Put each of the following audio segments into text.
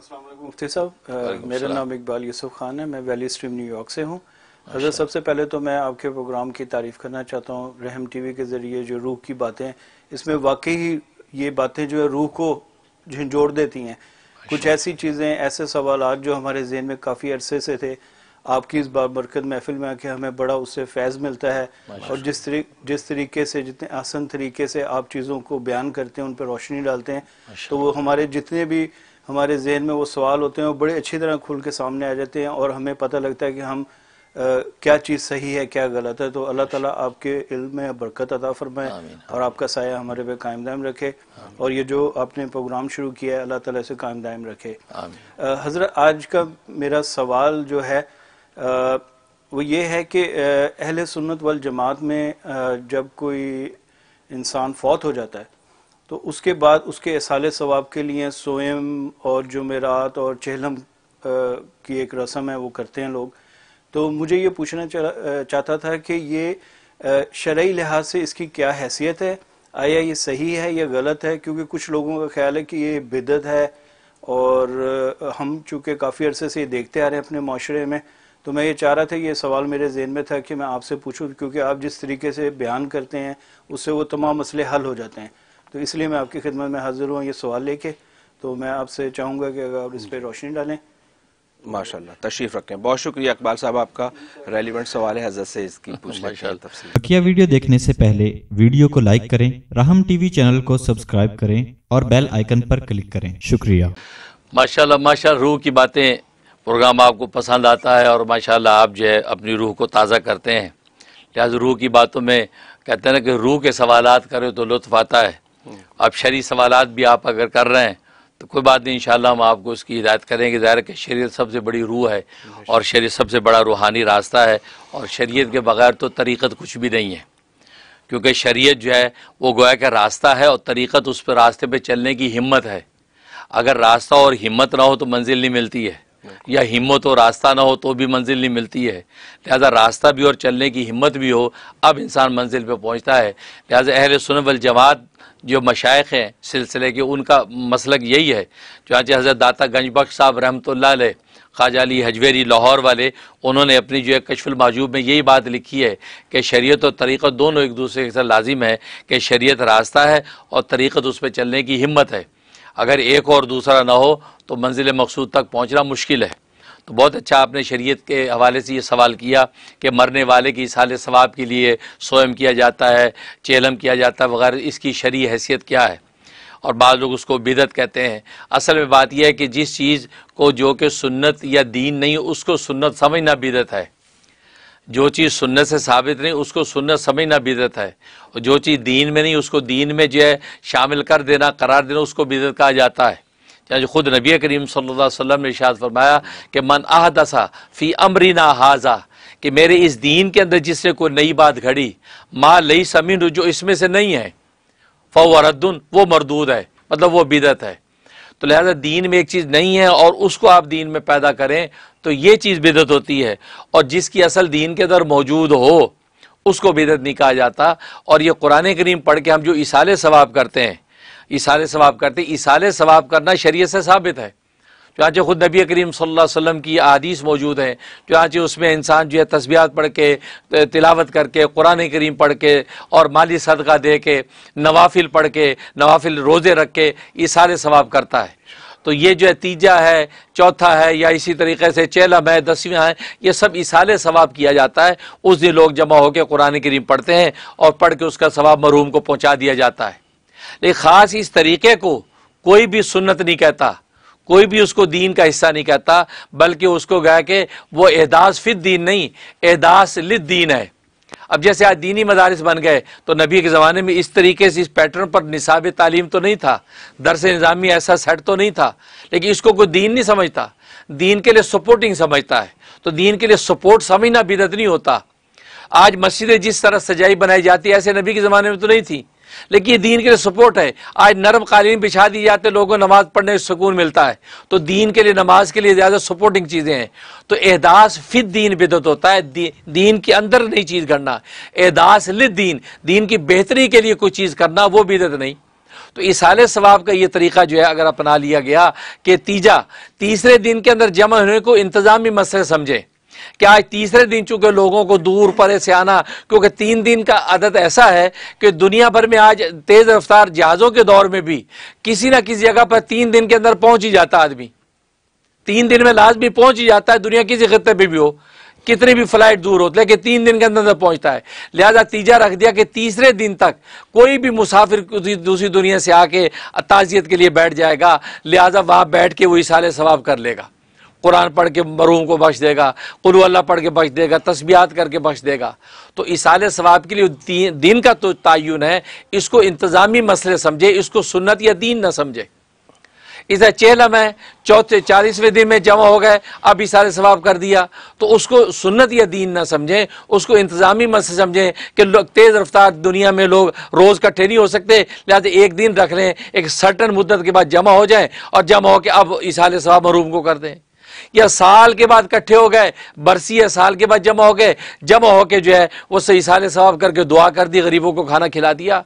मुफ्ती साहब मेरा नाम इकबाल यूसुफ खान है मैं वैली स्ट्रीम न्यूयॉर्क से हूँ। हज़रत सबसे पहले तो मैं आपके प्रोग्राम की तारीफ़ करना चाहता हूँ रहम टीवी के ज़रिए जो रूह की बातें इसमें वाकई ही ये बातें जो है रूह को झंझोड़ देती हैं। कुछ ऐसी चीज़ें ऐसे सवाल जो हमारे जहन में काफ़ी अरसे से थे। आपकी इस बार बरकत महफिल में आके हमें बड़ा उससे फैज़ मिलता है और जिस तरी जिस तरीके से जितने आसान तरीके से आप चीज़ों को बयान करते हैं उन पर रोशनी डालते हैं तो वो हमारे जितने भी हमारे जहन में वो सवाल होते हैं वो बड़े अच्छी तरह खुल के सामने आ जाते हैं और हमें पता लगता है कि हम आ, क्या चीज़ सही है क्या गलत है। तो अल्लाह ताला आपके इल्म में बरकत अदा फरमाए और आपका साया हमारे पे कायम दायम रखे और ये जो आपने प्रोग्राम शुरू किया है अल्लाह ताला से कायम दायम रखे। हज़रत आज का मेरा सवाल जो है अ, वो ये है कि अहले सुन्नत वल जमात में अ, जब कोई इंसान फौत हो जाता है तो उसके बाद उसके इसाले सवाब के लिए सोयम और जुमेरात और चहलम की एक रस्म है, वो करते हैं लोग। तो मुझे ये पूछना चाहता था कि ये शरई लिहाज से इसकी क्या हैसियत है? आया ये सही है या गलत है? क्योंकि कुछ लोगों का ख्याल है कि ये बिदत है और हम चूँकि काफ़ी अरसे से ये देखते आ रहे हैं अपने माशरे में तो मैं ये चाह रहा था ये सवाल मेरे जहन में था कि मैं आपसे पूछूँ, क्योंकि आप जिस तरीके से बयान करते हैं, उससे वो तमाम मसले हल हो जाते हैं। तो इसलिए मैं आपकी खिदमत में हाजिर हुआ ये सवाल लेके। तो मैं आपसे चाहूँगा कि अगर आप इस पर रोशनी डालें। माशाल्लाह तशरीफ़ रखें। बहुत शुक्रिया इकबाल साहब आपका रेलिवेंट सवाल है हज़रत से इसकी बकिया वीडियो देखने से पहले वीडियो को लाइक करें राहम टीवी चैनल को सब्सक्राइब करें और बेल आइकन पर क्लिक करें। शुक्रिया। माशाल्लाह माशाल्लाह रूह की बातें प्रोग्राम आपको पसंद आता है और माशाल्लाह आप जो है अपनी रूह को ताज़ा करते हैं। लिहाजा रूह की बातों में कहते हैं ना कि रूह के सवाल करें तो लुत्फ आता है। अब शरी सवालात भी आप अगर कर रहे हैं तो कोई बात नहीं, इंशाल्लाह हम आपको उसकी हिदायत करेंगे। ज़ाहिर कि शरीयत सबसे बड़ी रूह है और शरीयत सबसे बड़ा रूहानी रास्ता है और शरीयत के बगैर तो तरीक़त कुछ भी नहीं है। क्योंकि शरीयत जो है, वो गोया का रास्ता है और तरीक़त उस पर रास्ते पर चलने की हिम्मत है। अगर रास्ता और हिम्मत ना हो तो मंजिल नहीं मिलती है। या हिम्मत हो, रास्ता ना हो तो भी मंजिल नहीं मिलती है। लिहाजा रास्ता भी और चलने की हिम्मत भी हो, अब इंसान मंजिल पर पहुँचता है। लिहाजा अहल सुन वल जमात जो मशाइ हैं, सिलसिले के, उनका मसलक यही है। चुनाचे हज़रत दाता गंज बख्श साहब अलैह, ख्वाजा अली हजवेरी लाहौर वाले, उन्होंने अपनी जो है कशफुल माजूब में यही बात लिखी है कि शरीयत और तरीक़त दोनों एक दूसरे के साथ लाजिम है कि शरीयत रास्ता है और तरीक़त उस पर चलने की हिम्मत है। अगर एक और दूसरा ना हो तो मंजिल मकसूद तक पहुँचना मुश्किल है। तो बहुत अच्छा आपने शरीयत के हवाले से ये सवाल किया कि मरने वाले की साल सवाब के लिए सोयम किया जाता है, चेलम किया जाता है वगैरह इसकी शरी हैसियत क्या है? और बाद लोग उसको बिदत कहते हैं। असल में बात यह है कि जिस चीज़ को जो कि सुन्नत या दीन नहीं, उसको सुन्नत समझना बिदत है। जो चीज़ सुन्नत से साबित नहीं, उसको सुन्नत समझना बिदत है। और जो चीज़ दीन में नहीं, उसको दीन में जो है शामिल कर देना, करार देना, उसको बिदत कहा जाता है। चाहे खुद नबी करीम सल्लल्लाहु अलैहि वसल्लम ने इशाद फरमाया कि मन आहदसा फ़ी अमरीना हाजा कि मेरे इस दीन के अंदर जिसने कोई नई बात घड़ी, माँ लई समीन, जो इसमें से नहीं है फ़वरद्दुन वो मरदूद है मतलब वो बिदत है। तो लिहाजा दीन में एक चीज़ नहीं है और उसको आप दीन में पैदा करें तो ये चीज़ बिदत होती है। और जिसकी असल दीन के अंदर मौजूद हो, उसको बिदत नहीं कहा जाता। और ये कुरान करीम पढ़ के हम जो इसाले सवाब करते हैं इसाले सवाब करते। इसाले सवाब करना शरीय से साबित है। चुनाचे खुद नबी करीम सल्लल्लाहु अलैहि की आदीस मौजूद हैं। चुनाचे उसमें इंसान जो है तस्बियात पढ़ के तिलावत करके, कुरान करीम पढ़ के और माली सदका दे के, नवाफिल पढ़ के, नवाफिल रोज़े रख के ये सारे सवाब करता है। तो ये जो है तीजा है, चौथा है या इसी तरीके से चेलम है, दसवीं है, ये सब इसाले सवाब किया जाता है। उस दिन लोग जमा होकर कुरान करीम पढ़ते हैं और पढ़ के उसका सवाब मरूम को पहुँचा दिया जाता है। लेकिन ख़ास इस तरीके को कोई भी सुन्नत नहीं कहता, कोई भी उसको दीन का हिस्सा नहीं कहता, बल्कि उसको गया कि वो एहदास फिर दीन नहीं एहदास लिद दीन है। अब जैसे आज दीनी मदारस बन गए तो नबी के ज़माने में इस तरीके से इस पैटर्न पर निसाब तालीम तो नहीं था, दरस निज़ामी ऐसा सेट तो नहीं था, लेकिन इसको कोई दीन नहीं समझता। दीन के लिए सपोर्टिंग समझता है तो दीन के लिए सपोर्ट समझना बिदत नहीं होता। आज मस्जिदें जिस तरह सजाई बनाई जाती है ऐसे नबी के ज़माने में तो नहीं थी। लेकिन ये दीन के लिए सपोर्ट है। आज नरम कालीन बिछा दी जाते लोगों को नमाज़ पढ़ने से सुकून मिलता है। तो दीन के लिए नमाज़ के लिए ज़्यादा सपोर्टिंग चीज़ें हैं। तो एहदास फिर दीन बिदत होता है। दी, दीन के अंदर नई चीज़ करना। एहदास लिद दीन। दीन की बेहतरी के लिए कोई चीज़ करना वो बिदत नहीं। तो इसाले सवाब का ये तरीका जो है अगर अपना लिया गया कि तीजा तीसरे दिन के अंदर जमा होने को इंतजामी मसले समझे। कि आज तीसरे दिन चूँकि लोगों को दूर परे से आना, क्योंकि तीन दिन का आदत ऐसा है कि दुनिया भर में आज तेज रफ्तार जहाज़ों के दौर में भी किसी ना किसी जगह पर तीन दिन के अंदर पहुँच ही जाता आदमी। तीन दिन में लाजमी पहुँच ही जाता है, दुनिया किसी खत्ते पर भी हो, कितनी भी फ़्लाइट दूर हो, लेकिन तीन दिन के अंदर अंदर पहुँचता है। लिहाजा तीजा रख दिया कि तीसरे दिन तक कोई भी मुसाफिर दूसरी दुनिया से आके ताजियत के लिए बैठ जाएगा, लिहाजा वहाँ बैठ के वो इसाले सवाब कर लेगा। कुरान पढ़ के मरूम को बख्श देगा, कुल अल्लाह पढ़ के बख्श देगा तस्बियात करके बख्श देगा। तो इसाल सवाब के लिए दिन का तो तयन है, इसको इंतज़ामी मसले समझे, इसको सुन्नत या दीन ना समझे। इसे चेलम है, चौथे चालीसवें दिन में जमा हो गए, अब इसारे सवाब कर दिया। तो उसको सुन्नत या दीन ना समझें, उसको इंतज़ामी मसले समझें कि तेज़ रफ्तार दुनिया में लोग रोज़ इकट्ठे नहीं हो सकते, लिहाजा एक दिन रख लें, एक सर्टन मुद्दत के बाद जमा हो जाए और जमा हो के अब इसाल सवाब मरूम को कर दें। या साल के बाद इकट्ठे हो गए, बरसी या साल के बाद जमा हो गए। जमा होकर जो है, वो सही साल सवाब करके दुआ कर दी, गरीबों को खाना खिला दिया।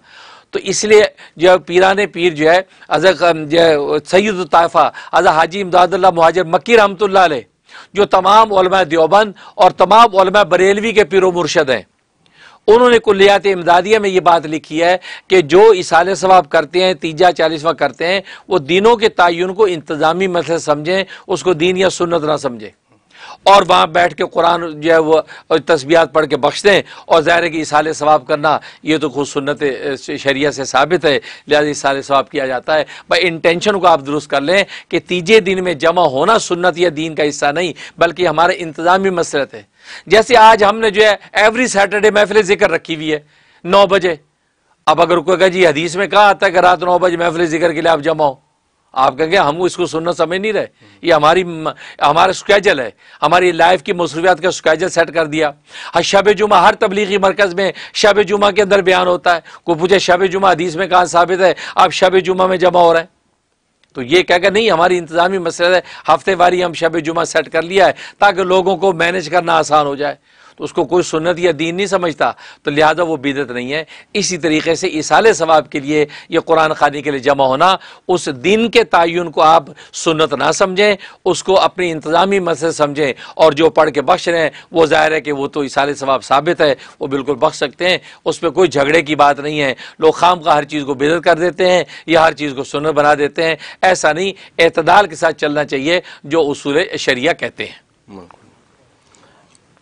तो इसलिए जो है, पीरान पीर जो है, अज जो सैद तायफा, अजा हाजी इमदादुल्ला महाजर मक्की रहमत जो तमाम देवबंद और तमाम बरेलवी के पीरो मुर्शद हैं। उन्होंने कुल्लियात इमदादिया में ये बात लिखी है कि जो इसाले सवाब करते हैं, तीजा चालीसवा करते हैं, वो दिनों के तयन को इंतज़ामी मसले समझें, उसको दीन या सुन्नत ना समझें। और वहाँ बैठ के कुरान जो है वो तस्बियात पढ़ के बख्श दें, और ज़ाहिर कि इसाले सवाब करना, ये तो खुद सुन्नत शरिया से साबित है, लिहाजा इसाले सवाब किया जाता है। भाई इंटेंशन को आप दुरुस्त कर लें कि तीजे दिन में जमा होना सुन्नत या दीन का हिस्सा नहीं, बल्कि हमारे इंतज़ामी मसरत है जैसे आज हमने जो है एवरी सैटरडे महफिल ज़िक्र रखी हुई है, नौ बजे। अब अगर कोई कहे, जी, हदीस में कहा आता है कि रात नौ बजे महफिल ज़िक्र के लिए आप जमा हो? आप कहेंगे, हम इसको सुनना समझ नहीं रहे। ये हमारी हमारा स्केजल है। हमारी लाइफ की मसरूफियात का स्केजल सेट कर दिया। शब जुमा, हर तबलीगी मरकज़ में शब जुमा के अंदर बयान होता है। को पूछे, शब जुमा, हदीस में कहाँ साबित है? आप शब जुमा में जमा हो रहे हैं? तो ये कहकर नहीं, हमारी इंतजामी मसला है। हफ़्ते वारी हम शब जुमा सेट कर लिया है ताकि लोगों को मैनेज करना आसान हो जाए। तो उसको कोई सुन्नत या दीन नहीं समझता तो लिहाजा वो बिदत नहीं है। इसी तरीके से इसाले सवाब के लिए ये कुरान खानी के लिए जमा होना, उस दिन के तयन को आप सुन्नत ना समझें, उसको अपनी इंतज़ामी मसले समझें और जो पढ़ के बख्श रहे हैं, वो ज़ाहिर है कि वो तो इसाले सवाब साबित है, वो बिल्कुल बख्श सकते हैं, उस पर कोई झगड़े की बात नहीं है। लोग खाम का हर चीज़ को बिदत कर देते हैं या हर चीज़ को सुन्नत बना देते हैं। ऐसा नहीं एतदाल के साथ चलना चाहिए, जो उसूल शरिया कहते हैं।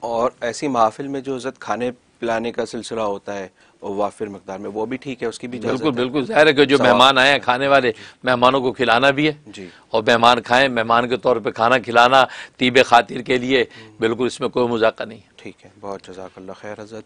और ऐसी महाफिल में जो इज़्ज़त खाने पिलाने का सिलसिला होता है और वाफिर मकदार में वो भी ठीक है उसकी भी बिल्कुल बिल्कुल ज़ाहिर है कि जो मेहमान आए हैं खाने वाले मेहमानों को खिलाना भी है जी। और मेहमान खाएँ मेहमान के तौर पे खाना खिलाना तीब खातिर के लिए बिल्कुल इसमें कोई मज़ाक नहीं ठीक है बहुत जजाक खैर हज़रत।